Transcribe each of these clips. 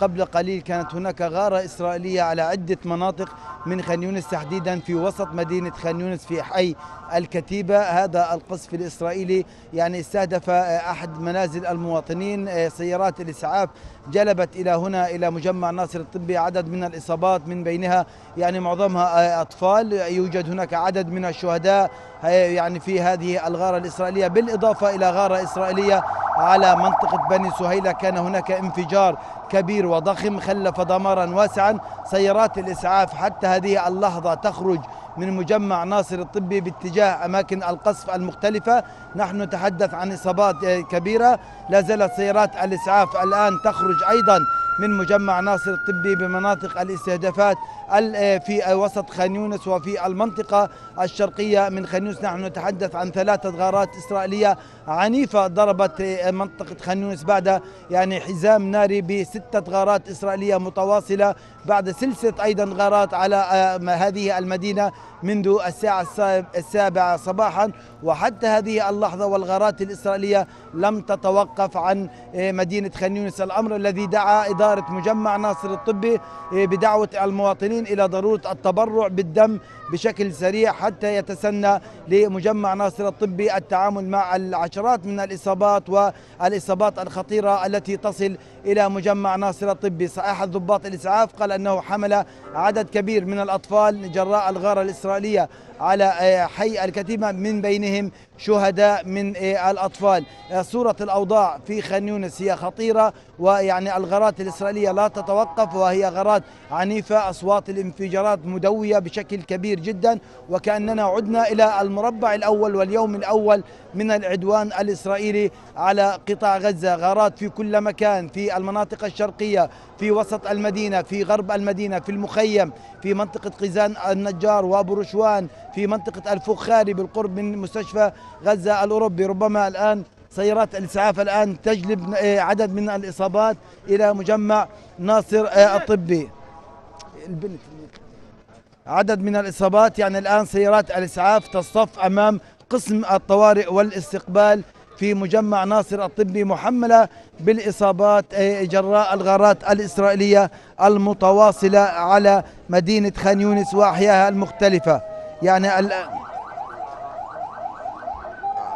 قبل قليل كانت هناك غارة إسرائيلية على عدة مناطق من خان يونس تحديدا في وسط مدينة خان يونس في حي الكتيبة. هذا القصف الإسرائيلي يعني استهدف أحد منازل المواطنين سيارات الإسعاف جلبت إلى هنا إلى مجمع ناصر الطبي. عدد من الإصابات من بينها يعني معظمها أطفال. يوجد هناك عدد من الشهداء يعني في هذه الغارة الإسرائيلية. بالإضافة إلى غارة إسرائيلية على منطقة بني سهيلة كان هناك انفجار كبير وضخم خلف دمارا واسعا. سيارات الإسعاف حتى هذه اللحظة تخرج من مجمع ناصر الطبي باتجاه أماكن القصف المختلفة. نحن نتحدث عن إصابات كبيرة. لا زالت سيارات الإسعاف الآن تخرج أيضا من مجمع ناصر الطبي بمناطق الاستهدافات في وسط خان يونس وفي المنطقة الشرقية من خان يونس. نحن نتحدث عن ثلاثة غارات إسرائيلية عنيفة ضربت منطقة خان يونس بعد يعني حزام ناري بستة غارات إسرائيلية متواصلة بعد سلسلة أيضا غارات على هذه المدينة منذ الساعة السابعة صباحا. وحتى هذه اللحظة والغارات الإسرائيلية لم تتوقف عن مدينة خان يونس. الأمر الذي دعا إدارة مجمع ناصر الطبي بدعوة المواطنين إلى ضرورة التبرع بالدم بشكل سريع حتى يتسنى لمجمع ناصر الطبي التعامل مع العشرات من الإصابات والإصابات الخطيرة التي تصل إلى مجمع ناصر الطبي. أحد ضباط الإسعاف قال أنه حمل عدد كبير من الأطفال جراء الغارة الإسرائيلية على حي الكتيبة من بينهم شهداء من الأطفال. صورة الأوضاع في خان يونس هي خطيرة ويعني الغارات الإسرائيلية لا تتوقف وهي غارات عنيفة أصوات الانفجارات مدوية بشكل كبير جدا وكأننا عدنا إلى المربع الأول واليوم الأول من العدوان الإسرائيلي على قطاع غزة. غارات في كل مكان في المناطق الشرقية في وسط المدينة في غرب المدينة في المخيم في منطقة قيزان النجار وأبو رشوان في منطقة الفخاري بالقرب من مستشفى غزة الأوروبي ربما الآن سيارات الإسعاف الآن تجلب عدد من الإصابات إلى مجمع ناصر الطبي. البنت عدد من الإصابات يعني الآن سيارات الإسعاف تصطف أمام قسم الطوارئ والاستقبال في مجمع ناصر الطبي محملة بالإصابات جراء الغارات الإسرائيلية المتواصلة على مدينة خان يونس وأحيائها المختلفة. يعني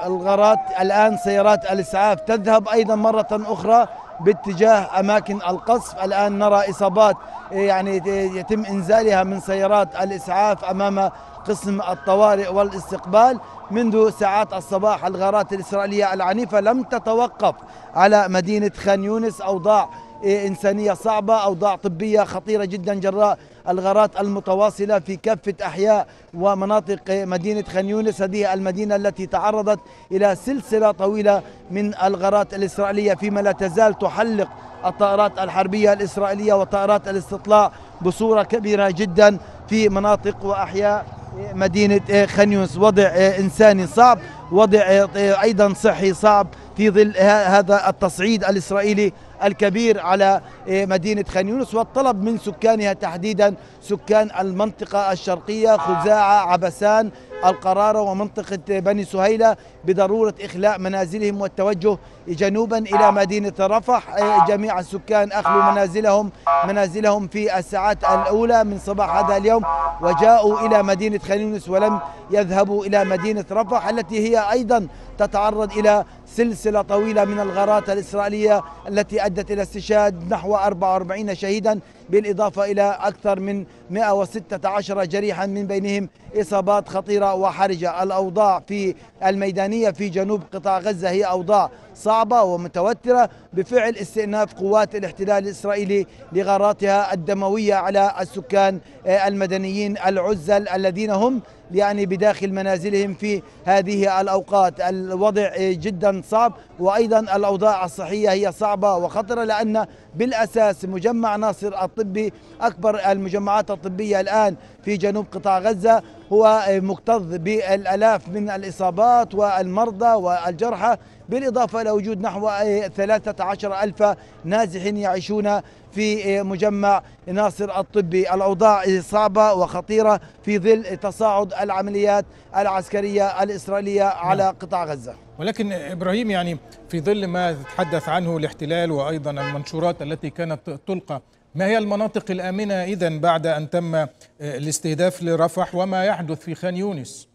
الغارات الآن سيارات الإسعاف تذهب أيضا مرة أخرى باتجاه أماكن القصف. الآن نرى إصابات يعني يتم إنزالها من سيارات الإسعاف أمام قسم الطوارئ والاستقبال منذ ساعات الصباح. الغارات الإسرائيلية العنيفة لم تتوقف على مدينة خان يونس. أوضاع إنسانية صعبة أوضاع طبية خطيرة جدا جراء الغارات المتواصلة في كافة أحياء ومناطق مدينة خان يونس هذه المدينة التي تعرضت إلى سلسلة طويلة من الغارات الإسرائيلية فيما لا تزال تحلق الطائرات الحربية الإسرائيلية وطائرات الاستطلاع بصورة كبيرة جدا في مناطق وأحياء مدينة خان يونس. وضع إنساني صعب وضع أيضا صحي صعب. في ظل هذا التصعيد الإسرائيلي الكبير على مدينة خان يونس والطلب من سكانها تحديدا سكان المنطقة الشرقية خزاعة عبسان القرارة ومنطقة بني سهيلة بضرورة إخلاء منازلهم والتوجه جنوبا إلى مدينة رفح. جميع السكان أخلوا منازلهم منازلهم في الساعات الأولى من صباح هذا اليوم وجاءوا إلى مدينة خان يونس ولم يذهبوا إلى مدينة رفح التي هي أيضا تتعرض إلى سلسلة طويلة من الغارات الإسرائيلية التي أدت إلى استشهاد نحو 44 شهيدا بالإضافة إلى أكثر من 116 جريحا من بينهم إصابات خطيرة وحرجة الأوضاع في الميدانية في جنوب قطاع غزة. هي أوضاع صعبة ومتوترة بفعل استئناف قوات الاحتلال الإسرائيلي لغاراتها الدموية على السكان المدنيين العزل الذين هم يعني بداخل منازلهم في هذه الأوقات. الوضع جدا صعب وأيضا الأوضاع الصحية هي صعبة وخطرة لأن بالأساس مجمع ناصر الطبي أكبر المجمعات الطبية الآن في جنوب قطاع غزة هو مكتظ بالآلاف من الإصابات والمرضى والجرحى بالإضافة إلى وجود نحو 13 ألف نازح يعيشون في مجمع ناصر الطبي. الأوضاع صعبة وخطيرة في ظل تصاعد العمليات العسكرية الإسرائيلية على قطاع غزة. ولكن إبراهيم يعني في ظل ما تحدث عنه الاحتلال وأيضا المنشورات التي كانت تلقى ما هي المناطق الآمنة اذا بعد أن تم الاستهداف لرفح وما يحدث في خان يونس؟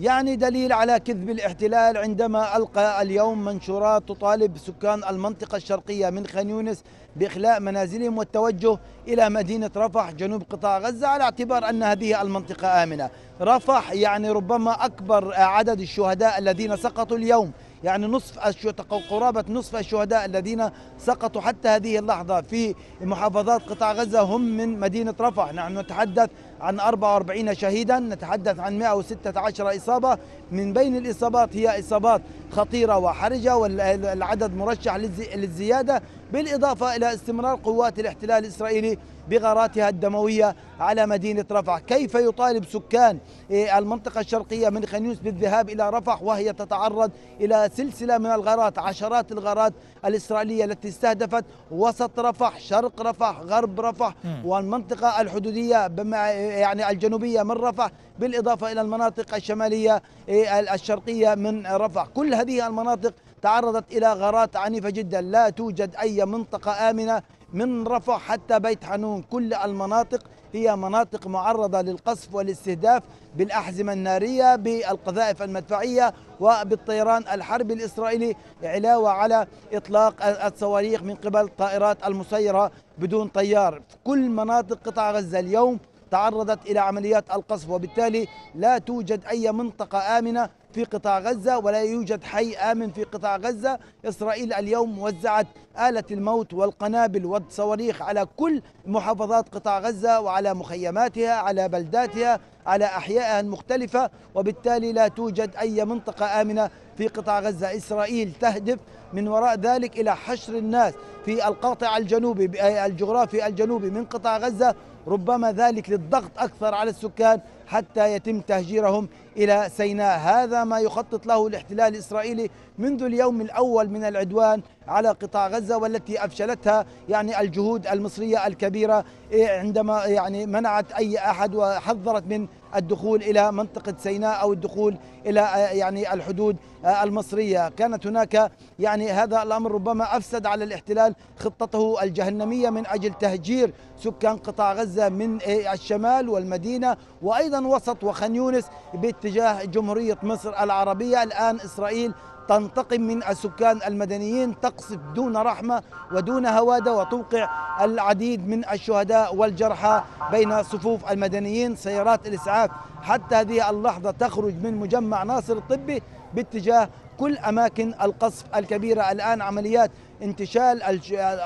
يعني دليل على كذب الاحتلال عندما ألقى اليوم منشورات تطالب سكان المنطقة الشرقية من خان يونس بإخلاء منازلهم والتوجه إلى مدينة رفح جنوب قطاع غزة على اعتبار أن هذه المنطقة آمنة رفح يعني ربما أكبر عدد الشهداء الذين سقطوا اليوم يعني نصف قرابة نصف الشهداء الذين سقطوا حتى هذه اللحظة في محافظات قطاع غزة هم من مدينة رفح. نحن نتحدث عن 44 شهيدا نتحدث عن 116 إصابة. من بين الإصابات هي إصابات خطيرة وحرجة والعدد مرشح للزيادة. بالإضافة إلى استمرار قوات الاحتلال الإسرائيلي بغاراتها الدموية على مدينة رفح. كيف يطالب سكان إيه، المنطقة الشرقية من خنيوس بالذهاب إلى رفح وهي تتعرض إلى سلسلة من الغارات عشرات الغارات الإسرائيلية التي استهدفت وسط رفح شرق رفح غرب رفح والمنطقة الحدودية يعني الجنوبية من رفح بالإضافة إلى المناطق الشمالية إيه، الشرقية من رفح. كل هذه المناطق تعرضت إلى غارات عنيفة جدا. لا توجد أي منطقة آمنة من رفح حتى بيت حنون. كل المناطق هي مناطق معرضة للقصف والاستهداف بالأحزمة النارية بالقذائف المدفعية وبالطيران الحربي الإسرائيلي. علاوة على إطلاق الصواريخ من قبل طائرات المسيرة بدون طيار. كل مناطق قطاع غزة اليوم تعرضت إلى عمليات القصف وبالتالي لا توجد أي منطقة آمنة في قطاع غزة ولا يوجد حي آمن في قطاع غزة. إسرائيل اليوم وزعت آلة الموت والقنابل والصواريخ على كل محافظات قطاع غزة وعلى مخيماتها على بلداتها على أحيائها المختلفة وبالتالي لا توجد أي منطقة آمنة في قطاع غزة. إسرائيل تهدف من وراء ذلك إلى حشر الناس في القاطع الجنوبي الجغرافي الجنوبي من قطاع غزة ربما ذلك للضغط أكثر على السكان حتى يتم تهجيرهم إلى سيناء. هذا ما يخطط له الاحتلال الإسرائيلي منذ اليوم الأول من العدوان على قطاع غزة والتي أفشلتها يعني الجهود المصرية الكبيرة عندما يعني منعت أي أحد وحذرت من الدخول إلى منطقة سيناء أو الدخول إلى يعني الحدود المصرية. كانت هناك يعني هذا الأمر ربما أفسد على الاحتلال خطته الجهنمية من أجل تهجير سكان قطاع غزة من الشمال والمدينة وأيضا وسط وخان يونس باتجاه جمهورية مصر العربية. الآن إسرائيل تنتقم من السكان المدنيين تقصف دون رحمة ودون هوادة وتوقع العديد من الشهداء والجرحى بين صفوف المدنيين. سيارات الإسعاف حتى هذه اللحظة تخرج من مجمع ناصر الطبي باتجاه كل أماكن القصف الكبيرة. الآن عمليات انتشال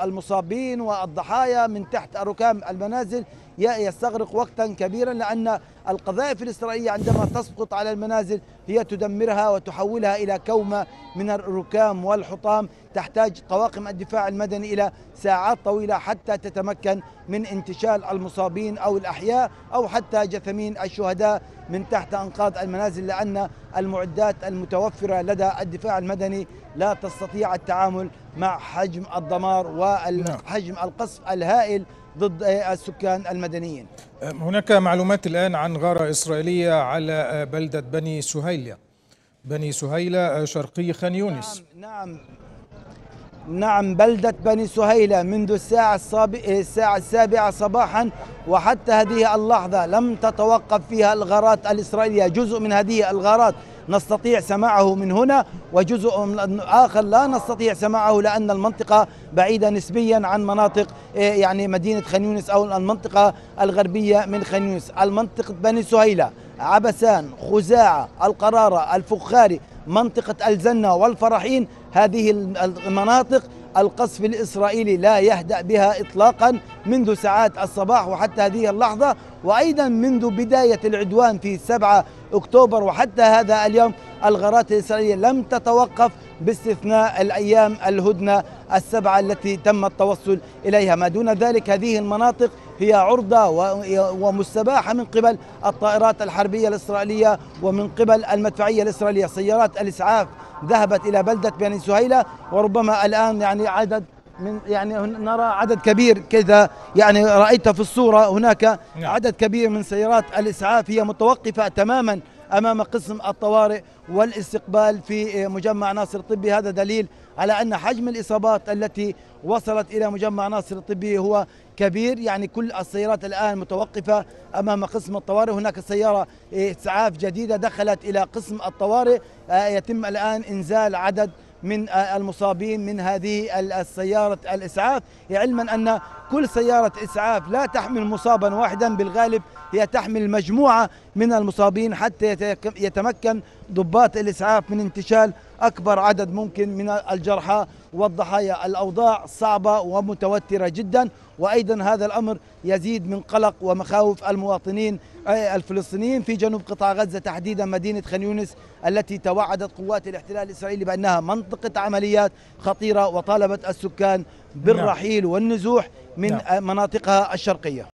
المصابين والضحايا من تحت ركام المنازل يستغرق وقتا كبيرا لأن القذائف الإسرائيلية عندما تسقط على المنازل هي تدمرها وتحولها إلى كومة من الركام والحطام. تحتاج طواقم الدفاع المدني إلى ساعات طويلة حتى تتمكن من انتشال المصابين أو الأحياء أو حتى جثمين الشهداء من تحت أنقاض المنازل لأن المعدات المتوفرة لدى الدفاع المدني لا تستطيع التعامل مع حجم الدمار وحجم القصف الهائل ضد السكان المدنيين. هناك معلومات الآن عن غارة إسرائيلية على بلدة بني سهيلة. بني سهيلة شرقي خان يونس. نعم, نعم. نعم بلدة بني سهيلة منذ الساعة, الساعة السابعة صباحا وحتى هذه اللحظة لم تتوقف فيها الغارات الإسرائيلية. جزء من هذه الغارات نستطيع سماعه من هنا وجزء آخر لا نستطيع سماعه لأن المنطقة بعيدة نسبيا عن مناطق إيه، يعني مدينة خنيونس أو المنطقة الغربية من خنيونس المنطقة بني سهيلة عبسان خزاعة القرارة الفخاري منطقة الزنة والفرحين هذه المناطق القصف الإسرائيلي لا يهدأ بها إطلاقا منذ ساعات الصباح وحتى هذه اللحظة. وأيضا منذ بداية العدوان في 7 أكتوبر وحتى هذا اليوم الغارات الإسرائيلية لم تتوقف باستثناء الأيام الهدنة السبعة التي تم التوصل إليها. ما دون ذلك هذه المناطق هي عرضة ومستباحة من قبل الطائرات الحربية الإسرائيلية ومن قبل المدفعية الإسرائيلية. سيارات الإسعاف ذهبت إلى بلدة بني سهيلة وربما الآن يعني عدد من يعني نرى عدد كبير كذا. يعني رأيت في الصورة هناك نعم. عدد كبير من سيارات الإسعاف هي متوقفة تماما أمام قسم الطوارئ والاستقبال في مجمع ناصر الطبي. هذا دليل على أن حجم الإصابات التي وصلت إلى مجمع ناصر الطبي هو كبير. يعني كل السيارات الآن متوقفة أمام قسم الطوارئ. هناك سيارة إسعاف جديدة دخلت إلى قسم الطوارئ. يتم الآن إنزال عدد من المصابين من هذه السيارة الإسعاف. علما أن كل سيارة إسعاف لا تحمل مصابا واحدا بالغالب هي تحمل مجموعة من المصابين حتى يتمكن ضباط الإسعاف من انتشال أكبر عدد ممكن من الجرحى والضحايا. الأوضاع صعبة ومتوترة جدا وأيضا هذا الأمر يزيد من قلق ومخاوف المواطنين الفلسطينيين في جنوب قطاع غزة تحديدا مدينة خان يونس التي توعدت قوات الاحتلال الإسرائيلي بأنها منطقة عمليات خطيرة وطالبت السكان بالرحيل والنزوح من مناطقها الشرقية.